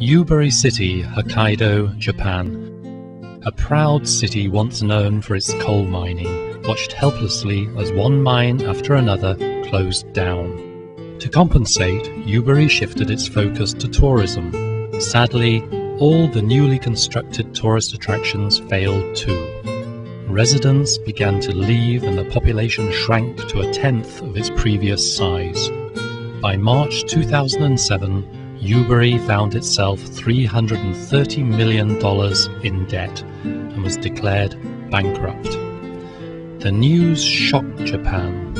Yubari City, Hokkaido, Japan. A proud city once known for its coal mining, watched helplessly as one mine after another closed down. To compensate, Yubari shifted its focus to tourism. Sadly, all the newly constructed tourist attractions failed too. Residents began to leave and the population shrank to a tenth of its previous size. By March 2007, Yubari found itself $330 million in debt and was declared bankrupt. The news shocked Japan.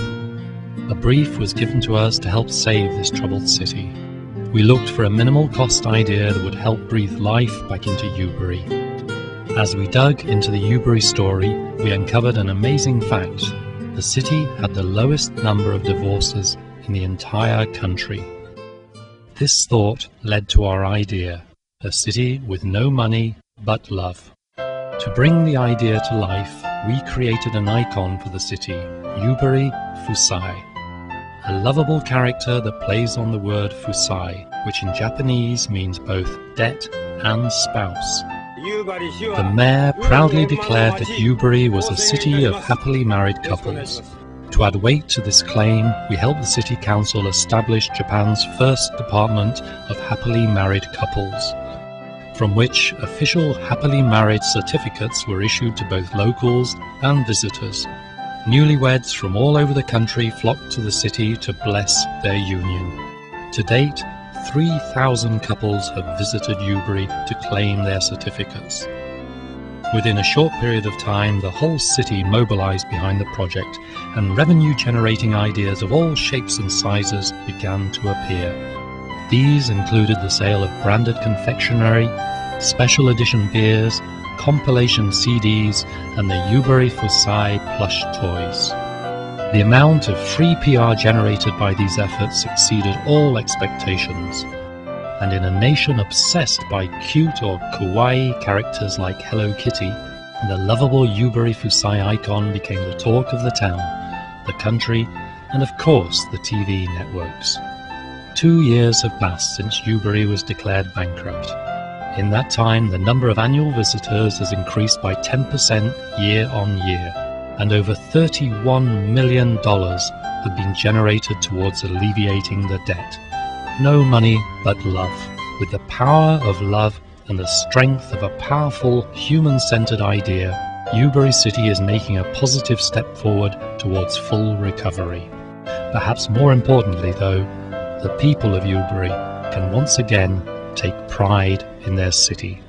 A brief was given to us to help save this troubled city. We looked for a minimal cost idea that would help breathe life back into Yubari. As we dug into the Yubari story, we uncovered an amazing fact. The city had the lowest number of divorces in the entire country. This thought led to our idea a city with no money but love. To bring the idea to life, we created an icon for the city, Yubari Fusai, a lovable character that plays on the word Fusai, which in Japanese means both debt and spouse. The mayor proudly declared that Yubari was a city of happily married couples. To add weight to this claim, we helped the City Council establish Japan's first Department of Happily Married Couples, from which official happily married certificates were issued to both locals and visitors. Newlyweds from all over the country flocked to the city to bless their union. To date, 3,000 couples have visited Yubari to claim their certificates. Within a short period of time, the whole city mobilized behind the project, and revenue generating ideas of all shapes and sizes began to appear. These included the sale of branded confectionery, special edition beers, compilation CDs, and the Yubari Fusai plush toys. The amount of free PR generated by these efforts exceeded all expectations and in a nation obsessed by cute or kawaii characters like Hello Kitty, the lovable Yubari Fusai icon became the talk of the town, the country, and of course the TV networks. Two years have passed since Yubari was declared bankrupt. In that time, the number of annual visitors has increased by 10% year on year, and over $31 million have been generated towards alleviating the debt. No money but love. With the power of love and the strength of a powerful, human centered idea, Yubari City is making a positive step forward towards full recovery. Perhaps more importantly, though, the people of Yubari can once again take pride in their city.